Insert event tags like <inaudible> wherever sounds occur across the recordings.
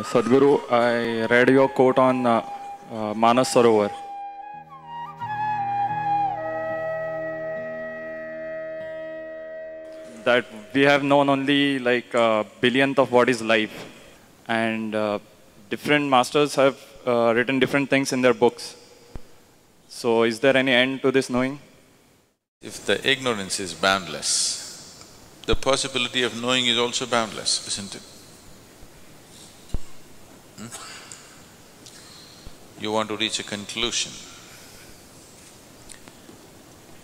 Uh, Sadhguru, I read your quote on uh, uh, Manas Sarovar. That we have known only like a billionth of what is life, and uh, different masters have uh, written different things in their books. So, is there any end to this knowing? If the ignorance is boundless, the possibility of knowing is also boundless, isn't it? Hmm? You want to reach a conclusion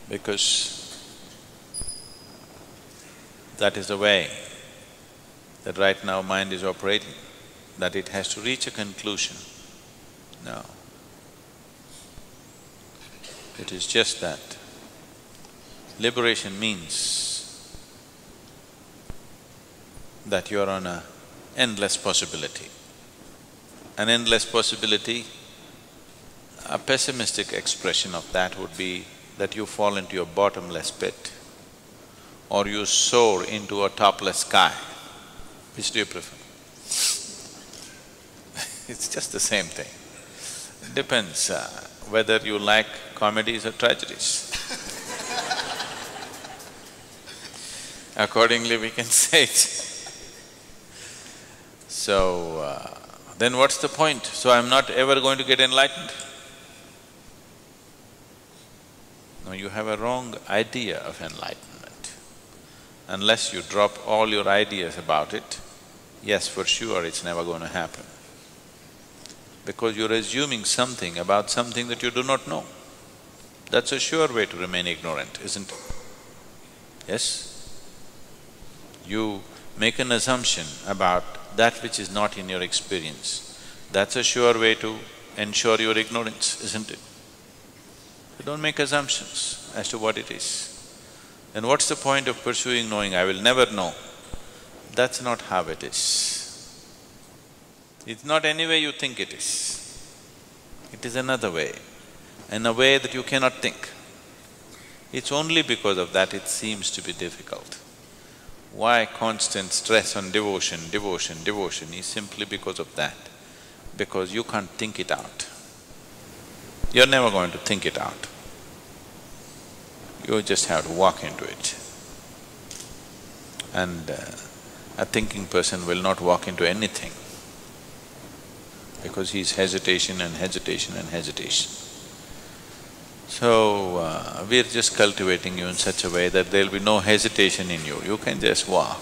because that is the way that right now mind is operating, that it has to reach a conclusion. No. It is just that liberation means that you are on a endless possibility. An endless possibility, a pessimistic expression of that would be that you fall into your bottomless pit or you soar into a topless sky. Which do you prefer? <laughs> it's just the same thing. Depends uh, whether you like comedies or tragedies. <laughs> Accordingly, we can <laughs> say it. So, uh, then what's the point? So I'm not ever going to get enlightened? No, you have a wrong idea of enlightenment. Unless you drop all your ideas about it, yes, for sure it's never going to happen. Because you're assuming something about something that you do not know. That's a sure way to remain ignorant, isn't it? Yes? You make an assumption about that which is not in your experience. That's a sure way to ensure your ignorance, isn't it? Don't make assumptions as to what it is. Then what's the point of pursuing knowing, I will never know? That's not how it is. It's not any way you think it is. It is another way, in a way that you cannot think. It's only because of that it seems to be difficult. Why constant stress on devotion, devotion, devotion is simply because of that, because you can't think it out. You're never going to think it out. You just have to walk into it. And uh, a thinking person will not walk into anything because he's hesitation and hesitation and hesitation. So, uh, we're just cultivating you in such a way that there'll be no hesitation in you, you can just walk.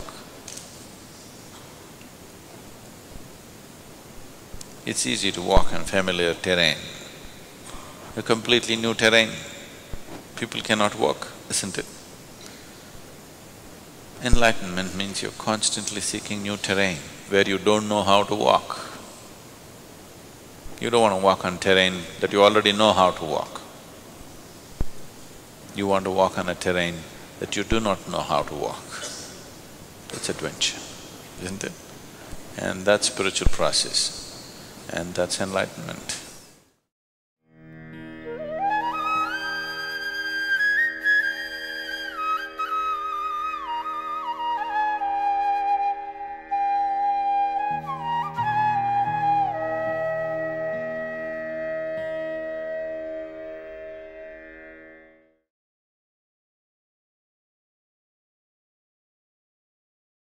It's easy to walk on familiar terrain. A completely new terrain, people cannot walk, isn't it? Enlightenment means you're constantly seeking new terrain where you don't know how to walk. You don't want to walk on terrain that you already know how to walk. You want to walk on a terrain that you do not know how to walk. That's adventure, isn't it? And that's spiritual process, and that's enlightenment.